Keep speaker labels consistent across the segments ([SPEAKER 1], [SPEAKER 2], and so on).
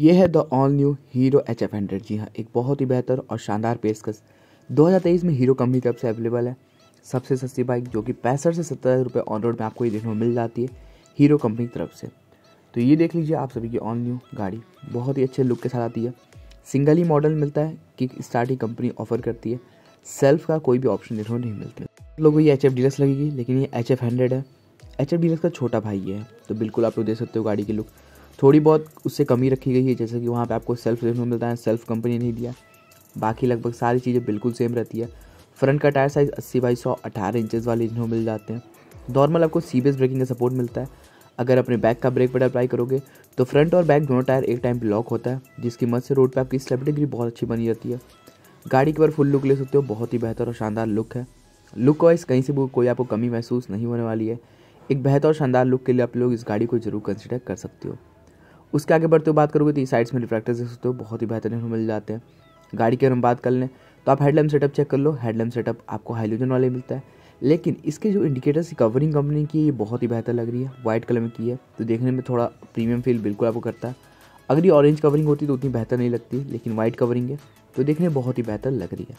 [SPEAKER 1] ये है the all new Hero H F hundred. जी हाँ एक बहुत ही बेहतर और शानदार पेशकश। 2023 में हीरो कंपनी तरफ़ से अवेलेबल है। सबसे सस्ती बाइक जो कि पैंसठ से सत्तर हज़ार रुपये ऑन रोड में आपको ये देखने को मिल जाती है, हीरो कंपनी की तरफ़ से। तो ये देख लीजिए आप सभी की ऑल न्यू गाड़ी। बहुत ही अच्छे लुक के साथ आती है। सिंगल ही मॉडल मिलता है कि स्टार्ट ही कंपनी ऑफ़र करती है। सेल्फ का कोई भी ऑप्शन देखने को नहीं मिलता। लोगों को ये एच एफ़ लगेगी, लेकिन ये एच एफ़ हंड्रेड है। एच एफ़ का छोटा भाई है तो बिल्कुल आप लोग देख सकते हो गाड़ी की लुक। थोड़ी बहुत उससे कमी रखी गई है, जैसे कि वहाँ पे आपको सेल्फ को मिलता है सेल्फ कंपनी नहीं दिया। बाकी लगभग सारी चीज़ें बिल्कुल सेम रहती है। फ्रंट का टायर साइज़ अस्सी बाई सौ अठारह इंचज़ वाले इन्हों मिल जाते हैं। नॉर्मल आपको सी ब्रेकिंग का सपोर्ट मिलता है। अगर अपने बैक का ब्रेक पेडल अप्लाई करोगे तो फ्रंट और बैक दोनों टायर एक टाइम पर लॉक होता है, जिसकी मदद से रोड पे आपकी स्टेबिलिटी बहुत अच्छी बनी रहती है। गाड़ी के ऊपर फुल लुक ले सकते हो, बहुत ही बेहतर और शानदार लुक है। लुक वाइज कहीं से भी कोई आपको कमी महसूस नहीं होने वाली है। एक बेहतर और शानदार लुक के लिए आप लोग इस गाड़ी को ज़रूर कंसिडर कर सकते हो। उसके आगे बढ़ते हुए बात करोगे तो साइड्स में रिफ्लेक्टर्स देख सकते हो, बहुत ही बेहतरीन मिल जाते हैं। गाड़ी की अगर हम बात कर लें तो आप हेडलैम्प सेटअप चेक कर लो हेडलैम्प सेटअप आपको हाइलोजन वाले मिलता है। लेकिन इसके जो इंडिकेटर्स की कवरिंग कंपनी की है, ये बहुत ही बेहतर लग रही है वाइट कलर में की है। तो देखने में थोड़ा प्रीमियम फील बिल्कुल आपको करता है। अगर ये ऑरेंज कवरिंग होती तो उतनी बेहतर नहीं लगती, लेकिन वाइट कवरिंग है तो देखने में बहुत ही बेहतर लग रही है।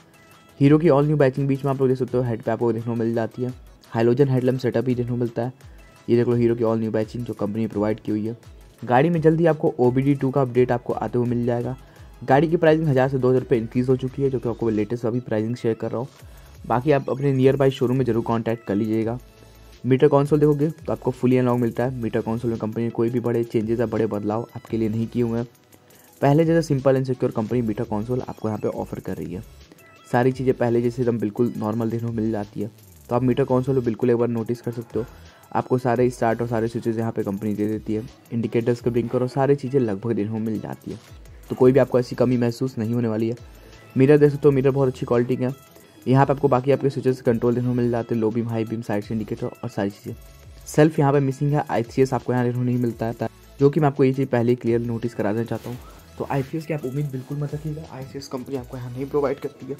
[SPEAKER 1] हीरो की ऑल न्यू बैचिंग बीच में आप लोग देख सकते हो हेड पे आपको देखने को मिल जाती है। हाइलोजन हेडलैम्प सेटअप ही देखने को मिलता है। ये देख लो हीरो की ऑल न्यू बैचिंग जो कंपनी प्रोवाइड की हुई है। गाड़ी में जल्दी आपको ओ बी टू का अपडेट आपको आते हुए मिल जाएगा। गाड़ी की प्राइसिंग हज़ार से दो हज़ार रुपये इंक्रीज़ हो चुकी है, जो कि आपको लेटेस्ट अभी प्राइसिंग शेयर कर रहा हूँ। बाकी आप अपने नियर बाई शोरूम में ज़रूर कॉन्टैक्ट कर लीजिएगा। मीटर कौनसोल देखोगे तो आपको फुली अनलॉक मिलता है। मीटर कौनसोल में कंपनी ने कोई भी बड़े चेंजेस या बड़े बदलाव आपके लिए नहीं किए हुए हैं। पहले जैसे simple and secure company meter console आपको यहाँ पे ऑफ़र कर रही है। सारी चीज़ें पहले जैसे एकदम बिल्कुल नॉर्मल देखने को मिल जाती है। तो आप मीटर कौनसोल बिल्कुल एक बार नोटिस कर सकते हो। आपको सारे स्टार्ट और सारे स्विचेज़ यहाँ पे कंपनी दे देती है। इंडिकेटर्स का ब्लिंकर और सारी चीज़ें लगभग देखने को मिल जाती है। तो कोई भी आपको ऐसी कमी महसूस नहीं होने वाली है। मीटर देख सकते हो मीटर बहुत अच्छी क्वालिटी का यहाँ पे आपको बाकी आपके स्विचेस कंट्रोल देखने को मिल जाते हैं। Low beam high beam side से इंडिकेटर और सारी चीज़ें। सेल्फ यहाँ पे मिसिंग है। आई आपको यहाँ देखने नहीं मिलता है। जो कि मैं आपको ये चीज़ पहले क्लियर नोटिस करा देना चाहता हूँ। तो आई की आप उम्मीद बिल्कुल मत रखिएगा। आई सी एस कंपनी आपको यहाँ नहीं प्रोवाइड करती है।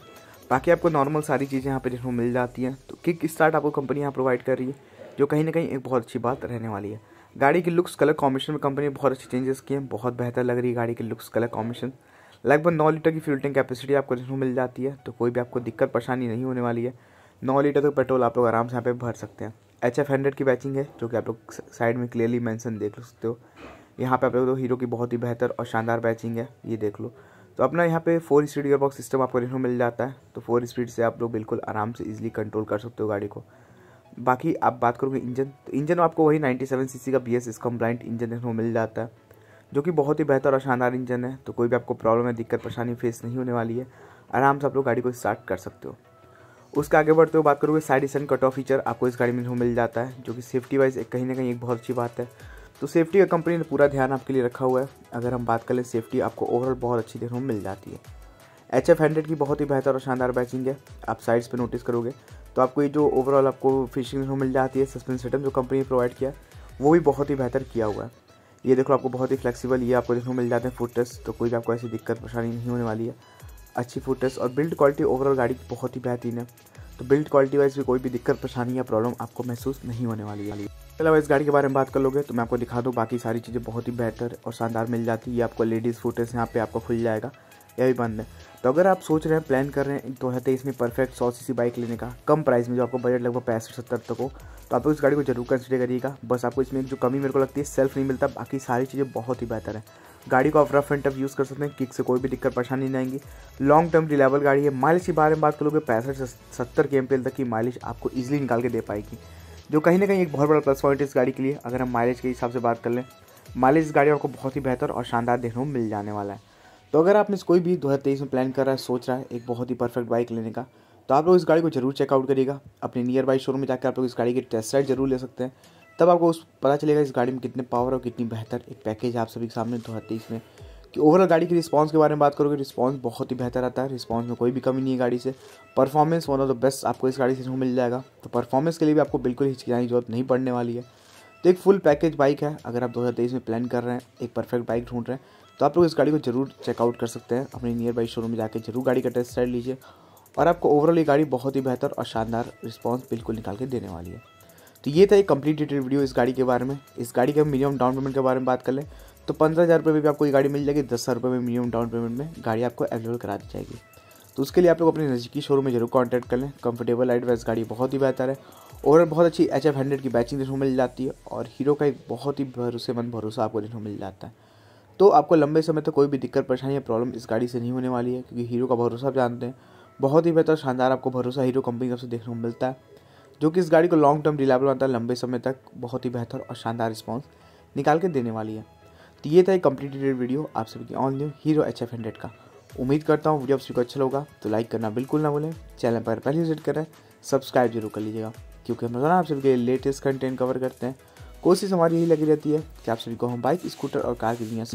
[SPEAKER 1] बाकी आपको नॉर्मल सारी चीज़ें यहाँ पे देखने मिल जाती हैं। तो किक स्टार्ट आपको कंपनी यहाँ प्रोवाइड कर रही है। जो कहीं ना कहीं एक बहुत अच्छी बात रहने वाली है। गाड़ी की लुक्स कलर कॉम्बिनेशन में कंपनी ने बहुत अच्छे चेंजेस किए हैं, बहुत बेहतर लग रही है गाड़ी की लुक्स कलर कॉम्बिनेशन लगभग नौ लीटर की फ्यूल टैंक कैपेसिटी आपको को मिल जाती है तो कोई भी आपको दिक्कत, परेशानी नहीं होने वाली है। नौ लीटर तक पेट्रोल आप लोग आराम से यहाँ पे भर सकते हैं। एच एफ़ हंड्रेड की बैचिंग है, जो कि आप लोग साइड में क्लियरली मैंसन देख सकते हो। यहाँ पे आप लोग हीरो की बहुत ही बेहतर और शानदार बैचिंग है, ये देख लो। तो अपना यहाँ पे four speed gear box system आपको देखने मिल जाता है तो फोर स्पीड से आप लोग बिल्कुल आराम से इजीली कंट्रोल कर सकते हो गाड़ी को। बाकी आप बात करोगे इंजन तो इंजन आपको वही 97 सीसी का बी एस इस कंप्लाइंट इंजन देखने को मिल जाता है, जो कि बहुत ही बेहतर और शानदार इंजन है तो कोई भी आपको प्रॉब्लम है, दिक्कत, परेशानी फेस नहीं होने वाली है, आराम से आप लोग गाड़ी को स्टार्ट कर सकते हो। उसके आगे बढ़ते हुए बात करोगे side stand cut off feature आपको इस गाड़ी में मिल जाता है, जो कि सेफ्टी वाइज एक कहीं ना कहीं एक बहुत अच्छी बात है। तो सेफ्टी का कंपनी ने पूरा ध्यान आपके लिए रखा हुआ है, अगर हम बात करें सेफ्टी आपको ओवरऑल बहुत अच्छी देखने को मिल जाती है। एच एफ़ हंड्रेड की बहुत ही बेहतर और शानदार बैचिंग है, आप साइड्स पे नोटिस करोगे तो आपको ये जो ओवरऑल आपको फिशिंग मिल जाती है सस्पेंस सिस्टम जो कंपनी ने प्रोवाइड किया, वो भी बहुत ही बेहतर किया हुआ है। ये देखो, आपको बहुत ही फ्लेक्सिबल ये आपको देखने को मिल जाते हैं फुट टेस्ट तो कोई भी आपको ऐसी दिक्कत, परेशानी नहीं होने वाली है। अच्छी फुट टेस्ट और बिल्ड क्वालिटी ओवरऑल गाड़ी की बहुत ही बेहतरीन है। तो बिल्ड क्वालिटी वाइज भी कोई भी दिक्कत, परेशानी या प्रॉब्लम आपको महसूस नहीं होने वाली है। अलावा इस गाड़ी के बारे में बात कर लोगे तो मैं आपको दिखा दूँ, बाकी सारी चीज़ें बहुत ही बेहतर और शानदार मिल जाती है। आपको लेडीज़ फुटेज यहाँ पे आपको खुल जाएगा, यह भी बंद है। तो अगर आप सोच रहे हैं प्लान कर रहे हैं दो हज़ार तेईस में परफेक्ट सौ सी बाइक लेने का, कम प्राइस में जो आपको बजट लगभग पैंसठ, सत्तर तक हो तो आप इस गाड़ी को ज़रूर कंसिडर करिएगा। बस आपको इसमें जो कमी मेरे को लगती है सेल्फ नहीं मिलता, बाकी सारी चीज़ें बहुत ही बेहतर है। गाड़ी को आप रफ एंड टफ यूज़ कर सकते हैं किक से कोई भी दिक्कत, परेशानी नहीं आएँगी। लॉन्ग टर्म रिलेबल गाड़ी है माइलेज के बारे में बात करोगे, पैंसठ से सत्तर के एम तक की माइलेज आपको ईजिली निकाल के दे पाएगी। जो कहीं ना कहीं एक बहुत बड़ा प्लस पॉइंट है इस गाड़ी के लिए, अगर हम माइलेज के हिसाब से बात कर लें माइलेज इस गाड़ी आपको बहुत ही बेहतर और शानदार देखने को मिल जाने वाला है। तो अगर आपने कोई भी दो हज़ार तेईस में प्लान कर रहा है, सोच रहा है, एक बहुत ही परफेक्ट बाइक लेने का तो आप लोग इस गाड़ी को ज़रूर चेकआउट करिएगा। अपने नियर बाई शोरूम में जाकर आप लोग इस गाड़ी की टेस्ट राइड ज़रूर ले सकते हैं। तब आपको उस पता चलेगा इस गाड़ी में कितने पावर और कितनी बेहतर एक पैकेज आप सभी के सामने दो हज़ार तेईस में। कि ओवरऑल गाड़ी की रिस्पांस के बारे में बात करोगे रिस्पांस बहुत ही बेहतर आता है। रिस्पांस में कोई भी कमी नहीं है गाड़ी से। Performance one of the best आपको इस गाड़ी से मिल जाएगा। तो परफॉर्मेंस के लिए भी आपको बिल्कुल हिचकिचाने की ज़रूरत नहीं पड़ने वाली है। तो एक फुल पैकेज बाइक है। अगर आप 2023 में प्लान कर रहे हैं, एक परफेक्ट बाइक ढूंढ रहे हैं तो आप लोग इस गाड़ी को ज़रूर चेकआउट कर सकते हैं। अपने नियर बाई शोरूम में जाकर ज़रूर गाड़ी का टेस्ट राइड लीजिए और आपको ओवरऑल ये गाड़ी बहुत ही बेहतर और शानदार रिस्पॉन्स बिल्कुल निकाल के देने वाली है। तो ये था एक कंप्लीट डिटेल वीडियो इस गाड़ी के बारे में। इस गाड़ी के मिनिमम डाउन पेमेंट के बारे में बात कर लें तो पंद्रह हज़ार रुपये में भी आपको ये गाड़ी मिल जाएगी। दस हज़ार रुपये में मिनिमम डाउन पेमेंट में गाड़ी आपको अवेलेबल करा दी जाएगी। तो उसके लिए आप लोग अपने नज़दीकी शोरूम में ज़रूर कॉन्टैक्ट कर लें। कंफर्टेबल लाइट वेस्ट गाड़ी बहुत ही बेहतर है और बहुत अच्छी एच एफ़ हंड्रेड की बैचिंग देखने को मिल जाती है और हीरो का एक बहुत ही भरोसेमंद, भरोसा आपको देखने को मिल जाता है। तो आपको लंबे समय तक तो कोई भी दिक्कत, परेशानी या प्रॉब्लम इस गाड़ी से नहीं होने वाली है, क्योंकि हीरो का भरोसा आप जानते हैं। बहुत ही बेहतर, शानदार आपको भरोसा हीरो कंपनी की से देखने को मिलता है, जो कि इस गाड़ी को लॉन्ग टर्म रिलायबल बनता है, लंबे समय तक बहुत ही बेहतर और शानदार रिस्पॉन्स निकाल के देने वाली है। तो ये था एक कंप्लीटेड वीडियो आप सभी की on Hero H F hundred का। उम्मीद करता हूँ वीडियो आप सभी को अच्छा होगा तो लाइक करना बिल्कुल ना भूलें। चैनल पर पहले विज़िट करें सब्सक्राइब ज़रूर कर लीजिएगा, क्योंकि हम रोज़ाना आप सभी के लेटेस्ट कंटेंट कवर करते हैं। कोशिश हमारी यही लगी रहती है कि आप सभी को हम बाइक स्कूटर और कार की दुनिया से